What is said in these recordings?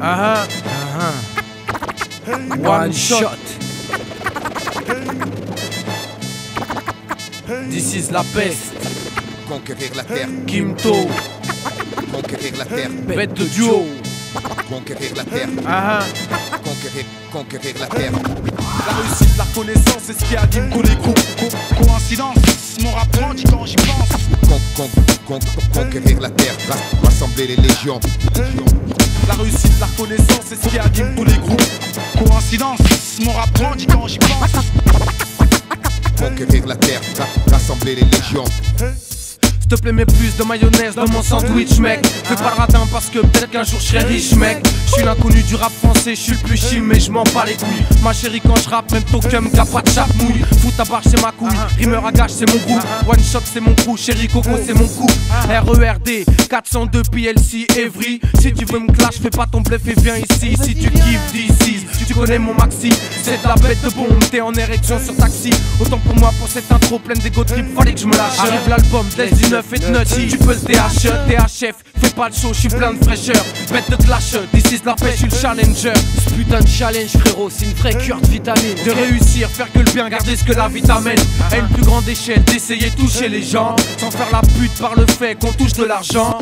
Ah ah. One shot. This is la peste. Conquérir la terre, Kimto. conquérir la terre, Bête de duo. conquérir la terre, Ah ah. conquérir, conquérir la terre. La réussite, la reconnaissance, c'est ce qui anime tous les groupes. Co- coïncidence, mon rap grandit quand j'y pense. Con, con, con, con- conquérir la terre, ras- rassembler les légions. Reconnaissance, c'est ce qui anime tous les groupes. Coïncidence, mon rap grandit quand j'y pense. Conquérir la terre, ra- rassembler les légions. Te plaît, mets plus de mayonnaise dans mon sandwich, mec. Fais pas le radin parce que peut-être qu'un jour je serai riche, mec. Je suis l'inconnu du rap français, je suis le plus chim, mais je m'en bats les couilles. Ma chérie, quand je rappe, même ton cum, qu'a pas de chape mouille. Ta barre, c'est ma couille. Rimeur à gage, c'est mon groupe. One shot, c'est mon crew. Chérie Coco, c'est mon coup. RERD, 402 PLC, Evry. Si tu veux me clash, fais pas ton bluff et viens ici. Si tu kiffes d'ici, tu connais mon maxi. C'est la bête de bombe, t'es en érection sur taxi. Autant pour moi, pour cette intro pleine d'égo trip, fallait que je me lâche. Arrive l'album, dès 9 et tu peux le DH, DHF, fais pas le show, je suis plein de fraîcheur. Bête de clash, this is la pêche, je suis le challenger. Ce putain de challenge, frérot, c'est une vraie cure de vitamine. De réussir, faire que le bien, garder ce que la vie t'amène. À une plus grande échelle, d'essayer de toucher les gens, sans faire la pute par le fait qu'on touche de l'argent.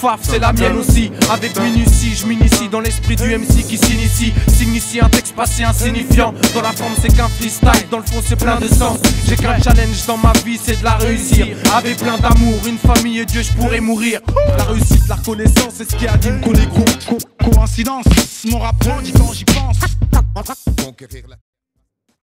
Faf, c'est la mienne aussi. Avec minutie, je m'initie dans l'esprit du MC qui s'initie. Signifie un texte passé insignifiant. Dans la forme, c'est qu'un freestyle. Dans le fond, c'est plein de sens. J'ai qu'un challenge dans ma vie, c'est de la réussir. Avec plein d'amour, une famille et Dieu, je pourrais mourir. La réussite, la reconnaissance, c'est ce qui anime tous les groupes. Co- coïncidence, mon rap grandit quand j'y pense. Conquérir la